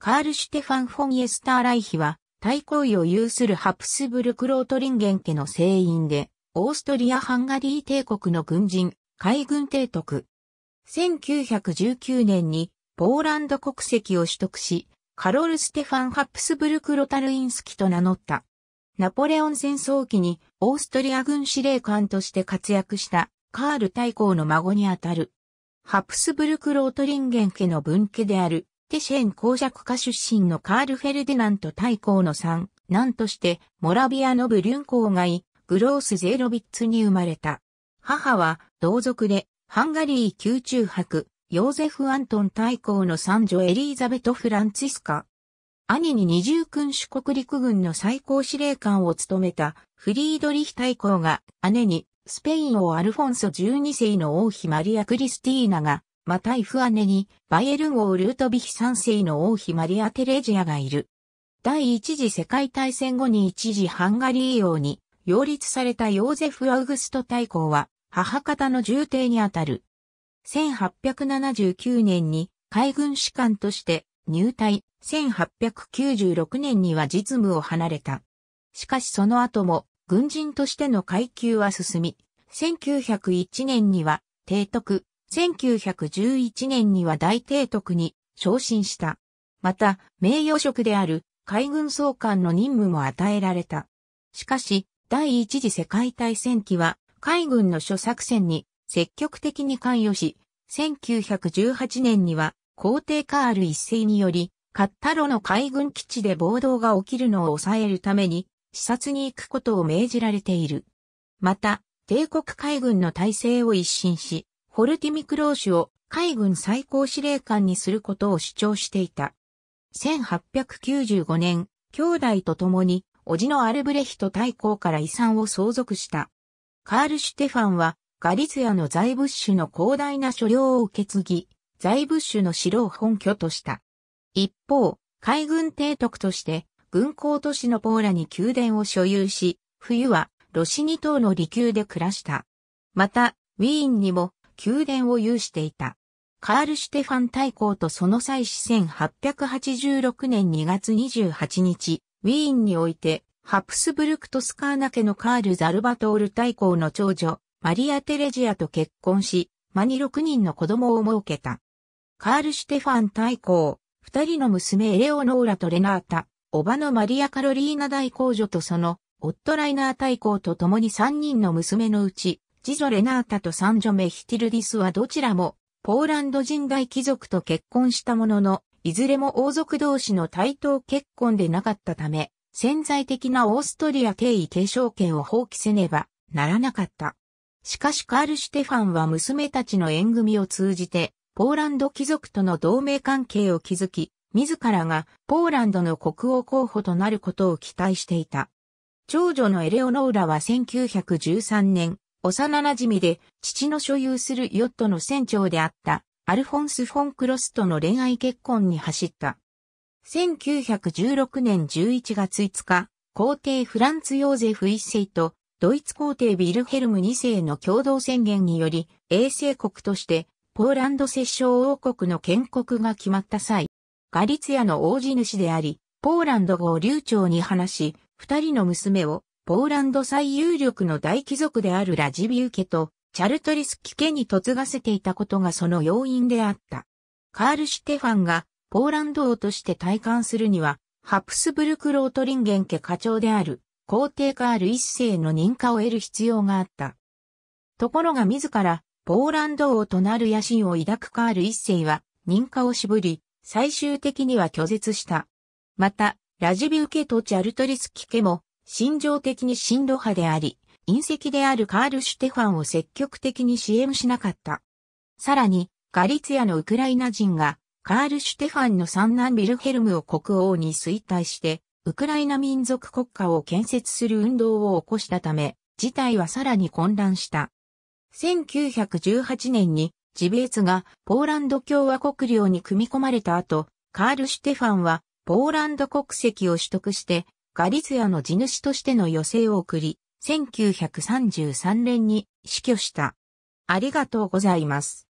カール・シュテファン・フォン・イエスターライヒは、大公位を有するハプスブルクロートリンゲン家の聖員で、オーストリア・ハンガリー帝国の軍人、海軍提督。1919年にポーランド国籍を取得し、カロル・ステファン・ハプスブルク・ロタルインスキと名乗った。ナポレオン戦争期にオーストリア軍司令官として活躍したカール大公の孫にあたる。ハプスブルク・ロートリンゲン家の分家であるテシェン公爵家出身のカール・フェルデナント大公の三、なんとしてモラビアのブリュン公外、グロース・ゼーロビッツに生まれた。母は同族でハンガリー宮中博、ヨーゼフ・アントン大公の三女エリーザベト・フランツィスカ。兄に二重君主国陸軍の最高司令官を務めたフリードリヒ大公が姉にスペイン王アルフォンソ12世の王妃マリア・クリスティーナがまたイフ姉に、バイエルン王ルートビヒ3世の王妃マリア・テレジアがいる。第一次世界大戦後に一時ハンガリー王に、擁立されたヨーゼフ・アウグスト大公は、母方の重帝にあたる。1879年に海軍士官として入隊、1896年には実務を離れた。しかしその後も軍人としての階級は進み、1901年には提督、1911年には大帝徳に昇進した。また、名誉職である海軍総監の任務も与えられた。しかし、第一次世界大戦期は海軍の諸作戦に積極的に関与し、1918年には皇帝カール一世により、カッタロの海軍基地で暴動が起きるのを抑えるために視察に行くことを命じられている。また、帝国海軍の体制を一新し、ホルティミクローシュを海軍最高司令官にすることを主張していた。1895年、兄弟と共に、叔父のアルブレヒト大公から遺産を相続した。カール・シュテファンは、ガリツヤのザイブッシュの広大な所領を受け継ぎ、ザイブッシュの城を本拠とした。一方、海軍提督として、軍港都市のポーラに宮殿を所有し、冬はロシニ島の離宮で暮らした。また、ウィーンにも宮殿を有していた。カール・シュテファン大公とその妻子1886年2月28日、ウィーンにおいて、ハプスブルクトスカーナ家のカール・ザルバトール大公の長女、マリア・テレジアと結婚し、間に6人の子供を設けた。カール・シュテファン大公、二人の娘エレオノーラとレナータ、おばのマリア・カロリーナ大公女とその、オットライナー大公と共に三人の娘のうち、次女レナータと三女メヒティルディスはどちらも、ポーランド人大貴族と結婚したものの、いずれも王族同士の対等結婚でなかったため、潜在的なオーストリア帝位継承権を放棄せねばならなかった。しかしカール・シュテファンは娘たちの縁組を通じて、ポーランド貴族との同盟関係を築き、自らがポーランドの国王候補となることを期待していた。長女のエレオノーラは1913年、幼馴染で父の所有するヨットの船長であったアルフォンス・フォン・クロスとの恋愛結婚に走った。1916年11月5日、皇帝フランツ・ヨーゼフ一世とドイツ皇帝ビルヘルム2世の共同宣言により衛星国としてポーランド摂政王国の建国が決まった際、ガリツヤの王子主であり、ポーランド語を流暢に話し、二人の娘をポーランド最有力の大貴族であるラジビウ家とチャルトリスキ家に嫁がせていたことがその要因であった。カール・シュテファンがポーランド王として体感するには、ハプスブルクロートリンゲン家課長である皇帝カール一世の認可を得る必要があった。ところが自らポーランド王となる野心を抱くカール一世は認可を絞り、最終的には拒絶した。また、ラジビウ家とチャルトリスキ家も心情的に親ロ派であり、隕石であるカール・シュテファンを積極的に支援しなかった。さらに、ガリツヤのウクライナ人が、カール・シュテファンの三男ビルヘルムを国王に衰退して、ウクライナ民族国家を建設する運動を起こしたため、事態はさらに混乱した。1918年に、ジベーツがポーランド共和国領に組み込まれた後、カール・シュテファンはポーランド国籍を取得してガリツヤの地主としての余生を送り、1933年に死去した。ありがとうございます。